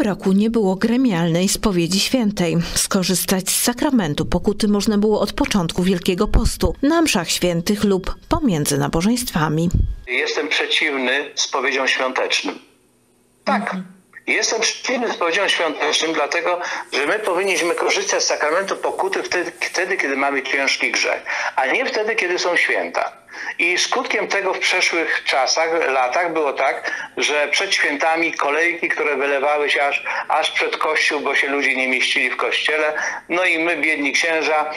tym roku nie było gremialnej spowiedzi świętej. Skorzystać z sakramentu pokuty można było od początku Wielkiego Postu, na mszach świętych lub pomiędzy nabożeństwami. Jestem przeciwny spowiedziom świątecznym. Tak. Jestem przeciwny spowiedziom świątecznym, dlatego że my powinniśmy korzystać z sakramentu pokuty wtedy, wtedy, kiedy mamy ciężki grzech, a nie wtedy, kiedy są święta. I skutkiem tego w przeszłych czasach, latach było tak, że przed świętami kolejki, które wylewały się aż, aż przed kościół, bo się ludzie nie mieścili w kościele. No i my, biedni księża,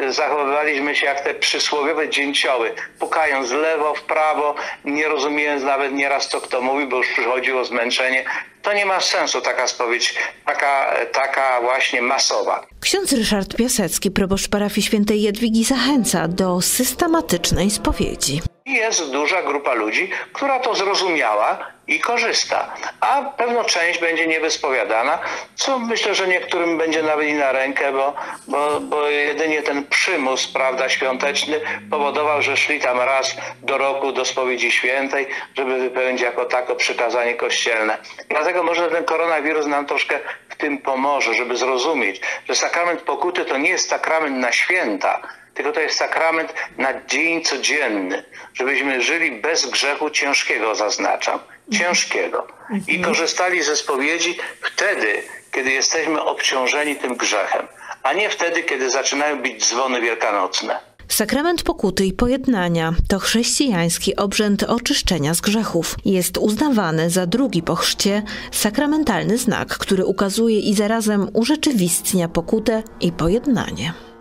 yy, zachowywaliśmy się jak te przysłowiowe dzięcioły, pukając lewo, w prawo, nie rozumiejąc nawet nieraz co kto mówi, bo już przychodziło zmęczenie. To nie ma sensu taka spowiedź, taka, taka właśnie masowa. Ksiądz Ryszard Piasecki, proboszcz parafii świętej Jadwigi, zachęca do systematycznej spowiedzi. Jest duża grupa ludzi, która to zrozumiała i korzysta, a pewno część będzie niewyspowiadana, co myślę, że niektórym będzie nawet i na rękę, bo, bo, bo jedynie ten przymus, prawda, świąteczny powodował, że szli tam raz do roku do spowiedzi świętej, żeby wypełnić jako tako przykazanie kościelne. Dlatego może ten koronawirus nam troszkę tym pomoże, żeby zrozumieć, że sakrament pokuty to nie jest sakrament na święta, tylko to jest sakrament na dzień codzienny, żebyśmy żyli bez grzechu ciężkiego, zaznaczam, ciężkiego. I korzystali ze spowiedzi wtedy, kiedy jesteśmy obciążeni tym grzechem, a nie wtedy, kiedy zaczynają być dzwony wielkanocne. Sakrament pokuty i pojednania to chrześcijański obrzęd oczyszczenia z grzechów. Jest uznawany za drugi po chrzcie sakramentalny znak, który ukazuje i zarazem urzeczywistnia pokutę i pojednanie.